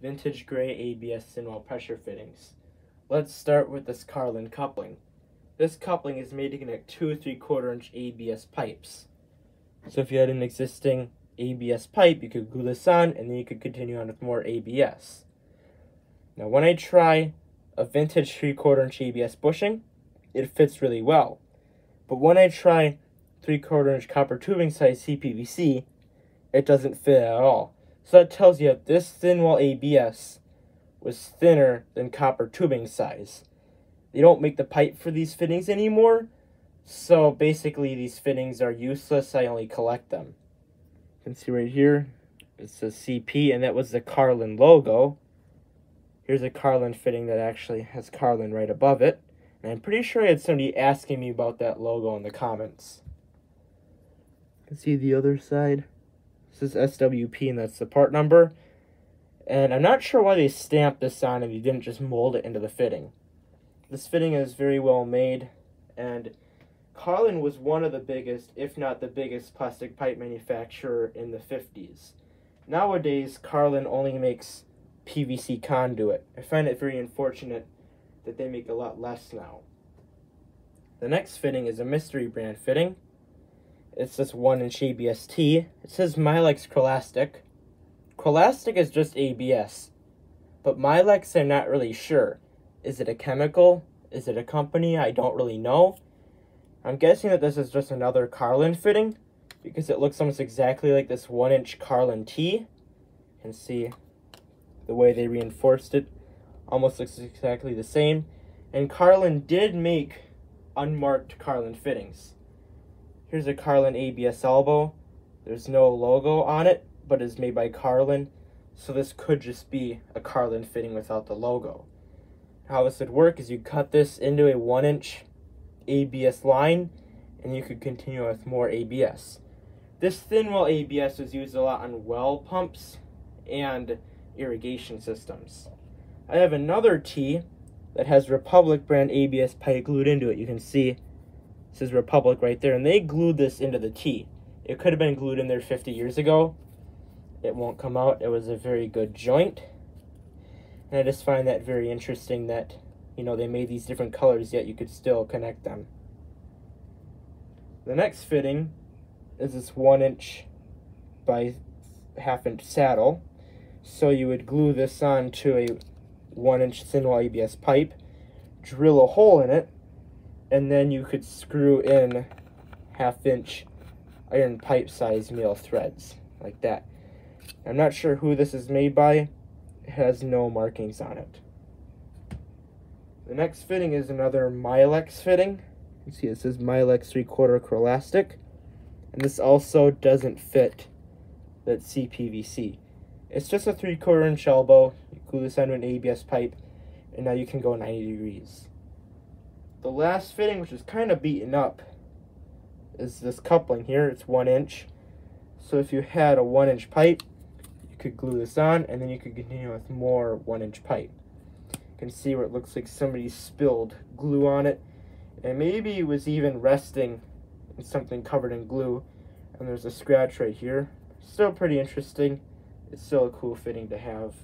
vintage gray ABS thin wall pressure fittings. Let's start with this Carlon coupling. This coupling is made to connect two 3 quarter inch ABS pipes. So if you had an existing ABS pipe, you could glue this on and then you could continue on with more ABS. Now when I try a vintage 3 quarter inch ABS bushing, it fits really well. But when I try 3 quarter inch copper tubing size CPVC, it doesn't fit at all. So that tells you this thin wall ABS was thinner than copper tubing size. They don't make the pipe for these fittings anymore, so basically these fittings are useless. I only collect them. You can see right here, it says CP, and that was the Carlon logo. Here's a Carlon fitting that actually has Carlon right above it. And I'm pretty sure I had somebody asking me about that logo in the comments. You can see the other side. This is SWP and that's the part number. And I'm not sure why they stamped this on if you didn't just mold it into the fitting. This fitting is very well made and Carlon was one of the biggest, if not the biggest, plastic pipe manufacturer in the 50s. Nowadays, Carlon only makes PVC conduit. I find it very unfortunate that they make a lot less now. The next fitting is a mystery brand fitting. It's this 1 inch ABS-T. It says Milex Kralastic. Kralastic is just ABS. But Milex, I'm not really sure. Is it a chemical? Is it a company? I don't really know. I'm guessing that this is just another Carlon fitting because it looks almost exactly like this 1 inch Carlon T. Can see the way they reinforced it almost looks exactly the same. And Carlon did make unmarked Carlon fittings. Here's a Carlon ABS elbow. There's no logo on it, but it's made by Carlon. So this could just be a Carlon fitting without the logo. How this would work is you cut this into a one inch ABS line and you could continue with more ABS. This thin wall ABS is used a lot on well pumps and irrigation systems. I have another T that has Republic brand ABS pipe glued into it. You can see says Republic right there, and they glued this into the T. It could have been glued in there 50 years ago. It won't come out. It was a very good joint. And I just find that very interesting that, you know, they made these different colors, yet you could still connect them. The next fitting is this one inch by half inch saddle. So you would glue this on to a one inch thin wall ABS pipe, drill a hole in it, and then you could screw in half inch iron pipe size meal threads like that. I'm not sure who this is made by. It has no markings on it. The next fitting is another Milex fitting. You see it says Milex 3 quarter Kralastic. And this also doesn't fit that CPVC. It's just a 3 quarter inch elbow. You glue this onto an ABS pipe and now you can go 90 degrees. The last fitting, which is kind of beaten up, is this coupling here. It's one inch. So if you had a one inch pipe, you could glue this on and then you could continue with more one inch pipe. You can see where it looks like somebody spilled glue on it and maybe it was even resting in something covered in glue and there's a scratch right here. Still pretty interesting. It's still a cool fitting to have.